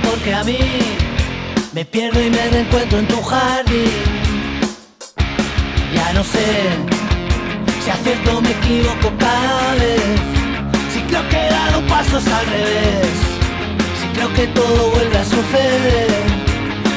porque a mí me pierdo y me reencuentro en tu jardín. Ya no sé si acierto o me equivoco cada vez. Si creo que he dado pasos al revés. Si creo que todo vuelve a suceder.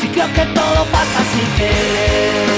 Si creo que todo pasa sin querer.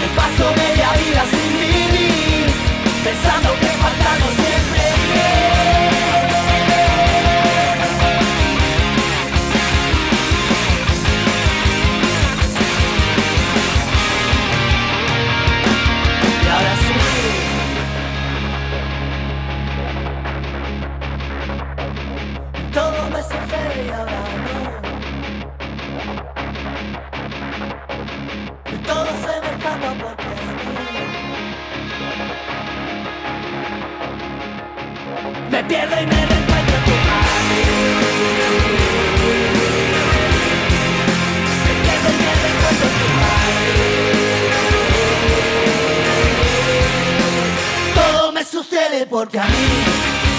Me paso media vida sin vivir, pensando que faltando siempre. Y ahora sí. Todo me sucede y ahora no. Me pierdo y me reencuentro en tu jardín. Me pierdo y me reencuentro en tu jardín. Todo me sucede porque a mí